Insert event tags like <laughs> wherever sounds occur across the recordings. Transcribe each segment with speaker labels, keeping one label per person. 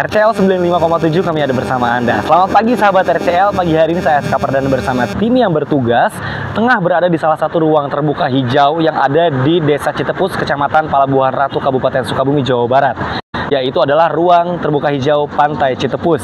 Speaker 1: RCL 95,7 kami ada bersama Anda. Selamat pagi sahabat RCL. Pagi hari ini saya SK Perdana bersama tim yang bertugas tengah berada di salah satu ruang terbuka hijau yang ada di Desa Citepus, Kecamatan Palabuhan Ratu, Kabupaten Sukabumi, Jawa Barat yaitu adalah ruang terbuka hijau Pantai Citepus.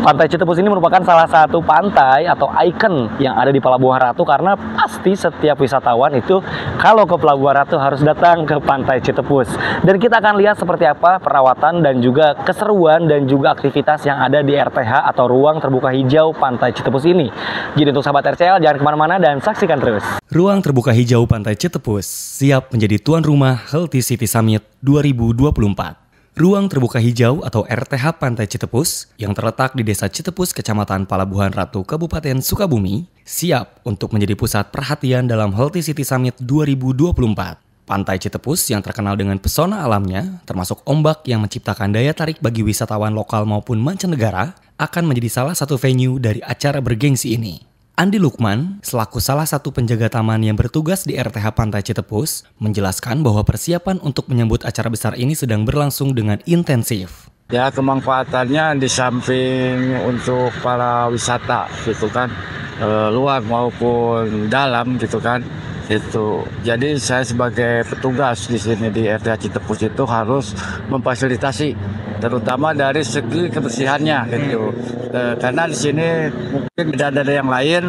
Speaker 1: Pantai Citepus ini merupakan salah satu pantai atau ikon yang ada di Pelabuhan Ratu karena pasti setiap wisatawan itu kalau ke Pelabuhan Ratu harus datang ke Pantai Citepus. Dan kita akan lihat seperti apa perawatan dan juga keseruan dan juga aktivitas yang ada di RTH atau ruang terbuka hijau Pantai Citepus ini. Jadi untuk sahabat RCL jangan ke mana-mana dan saksikan terus.
Speaker 2: Ruang terbuka hijau Pantai Citepus siap menjadi tuan rumah Healthy City Summit 2024. Ruang terbuka hijau atau RTH Pantai Citepus yang terletak di Desa Citepus, Kecamatan Palabuhan Ratu, Kabupaten Sukabumi, siap untuk menjadi pusat perhatian dalam Healthy City Summit 2024. Pantai Citepus yang terkenal dengan pesona alamnya, termasuk ombak yang menciptakan daya tarik bagi wisatawan lokal maupun mancanegara, akan menjadi salah satu venue dari acara bergengsi ini. Andi Lukman, selaku salah satu penjaga taman yang bertugas di RTH Pantai Citepus, menjelaskan bahwa persiapan untuk menyambut acara besar ini sedang berlangsung dengan intensif.
Speaker 3: Ya kemanfaatannya di samping untuk para wisata gitu kan, e, luar maupun dalam gitu kan, itu. Jadi saya sebagai petugas di sini di RTH Citepus itu harus memfasilitasi terutama dari segi kebersihannya gitu. E, karena di sini mungkin tidak ada yang lain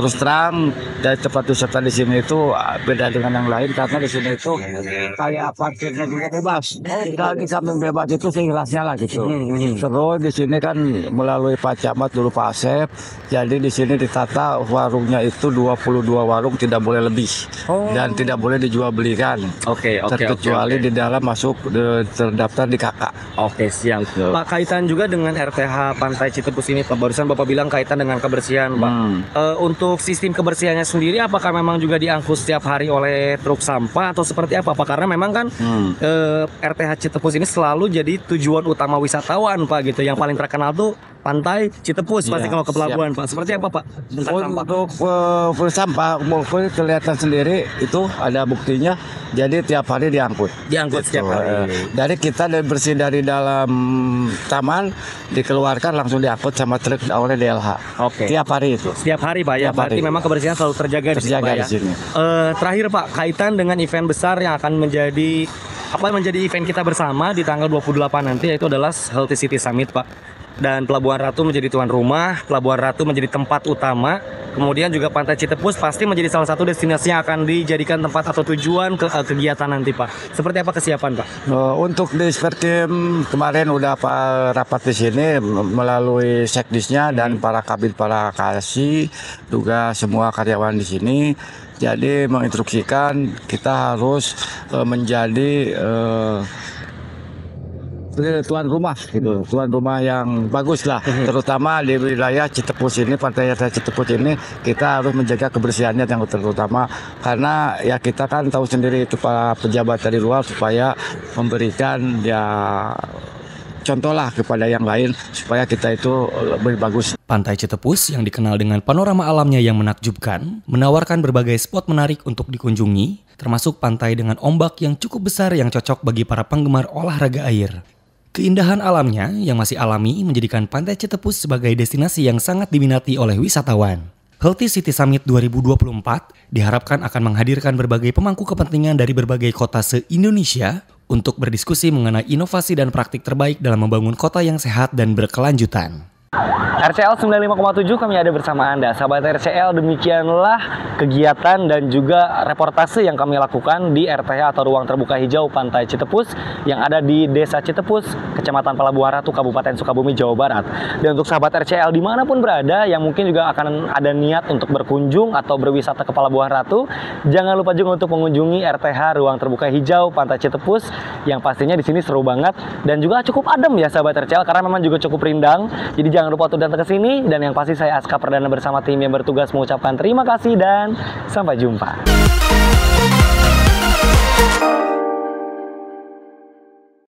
Speaker 3: terus terang dari tempat wisata di sini itu ah, beda dengan yang lain karena di sini itu kayak parkirnya juga bebas. Kita di samping bebas itu seikhlasnya lah gitu. Terus di sini kan melalui Pak Camat dulu Pak Asep, jadi di sini ditata warungnya itu 22 warung tidak boleh lebih
Speaker 1: Oh.
Speaker 3: dan tidak boleh dijual belikan.
Speaker 1: Oke, oke, oke.
Speaker 3: Terkecuali
Speaker 1: oke.
Speaker 3: di dalam masuk de- terdaftar di kakak.
Speaker 1: Oke, siang. Pak, kaitan juga dengan RTH Pantai Citepus ini, Pak. Barusan Bapak bilang kaitan dengan kebersihan, Pak.
Speaker 3: Hmm.
Speaker 1: Eh, untuk sistem kebersihannya sendiri, apakah memang juga diangkut setiap hari oleh truk sampah atau seperti apa, Pak? Karena memang kan
Speaker 3: Hmm.
Speaker 1: eh, RTH Citepus ini selalu jadi tujuan utama wisatawan, Pak. Gitu. Yang paling terkenal tuh Pantai Citepus, pasti
Speaker 3: Iya,
Speaker 1: kalau ke pelabuhan, Pak. Seperti apa, Pak? Sampah.
Speaker 3: Untuk uh, full sampah maupun kelihatan sendiri itu ada buktinya. Jadi tiap hari diangkut.
Speaker 1: Diangkut
Speaker 3: Gitu.
Speaker 1: setiap hari.
Speaker 3: Eh, Dari kita dari bersih dari dalam taman dikeluarkan langsung diangkut sama truk oleh DLH.
Speaker 1: Oke.
Speaker 3: Tiap hari itu.
Speaker 1: Setiap hari, Pak. Ya, berarti
Speaker 3: hari.
Speaker 1: memang kebersihan selalu terjaga, di
Speaker 3: Terjaga
Speaker 1: Pak,
Speaker 3: di
Speaker 1: ya.
Speaker 3: sini.
Speaker 1: Eh, terakhir Pak, kaitan dengan event besar yang akan menjadi apa menjadi event kita bersama di tanggal 28 nanti yaitu adalah Healthy City Summit Pak. Dan Pelabuhan Ratu menjadi tuan rumah, Pelabuhan Ratu menjadi tempat utama. Kemudian juga Pantai Citepus pasti menjadi salah satu destinasi yang akan dijadikan tempat atau tujuan ke eh, kegiatan nanti Pak. Seperti apa kesiapan Pak?
Speaker 3: Uh, untuk di Sperkim kemarin udah pak rapat di sini melalui sekdisnya dan para kabin para kasih juga semua karyawan di sini. Jadi menginstruksikan kita harus uh, menjadi uh, tuan rumah gitu, tuan rumah yang bagus lah, <laughs> terutama di wilayah Citepus ini, pantai Raya Citepus ini kita harus menjaga kebersihannya yang terutama karena ya kita kan tahu sendiri itu para pejabat dari luar supaya memberikan ya contoh lah kepada yang lain supaya kita itu lebih bagus.
Speaker 2: Pantai Citepus yang dikenal dengan panorama alamnya yang menakjubkan, menawarkan berbagai spot menarik untuk dikunjungi, termasuk pantai dengan ombak yang cukup besar yang cocok bagi para penggemar olahraga air. Keindahan alamnya yang masih alami menjadikan Pantai Citepus sebagai destinasi yang sangat diminati oleh wisatawan. Healthy City Summit 2024 diharapkan akan menghadirkan berbagai pemangku kepentingan dari berbagai kota se-Indonesia untuk berdiskusi mengenai inovasi dan praktik terbaik dalam membangun kota yang sehat dan berkelanjutan.
Speaker 1: RCL 95,7 kami ada bersama Anda. Sahabat RCL, demikianlah kegiatan dan juga reportase yang kami lakukan di RTH atau Ruang Terbuka Hijau Pantai Citepus yang ada di Desa Citepus, Kecamatan Palabuhan Ratu, Kabupaten Sukabumi, Jawa Barat. Dan untuk sahabat RCL di mana pun berada yang mungkin juga akan ada niat untuk berkunjung atau berwisata ke Palabuhan Ratu, jangan lupa juga untuk mengunjungi RTH Ruang Terbuka Hijau Pantai Citepus yang pastinya di sini seru banget dan juga cukup adem ya sahabat RCL karena memang juga cukup rindang. Jadi jangan lupa untuk datang ke sini dan yang pasti saya Aska Perdana bersama tim yang bertugas mengucapkan terima kasih dan sampai jumpa.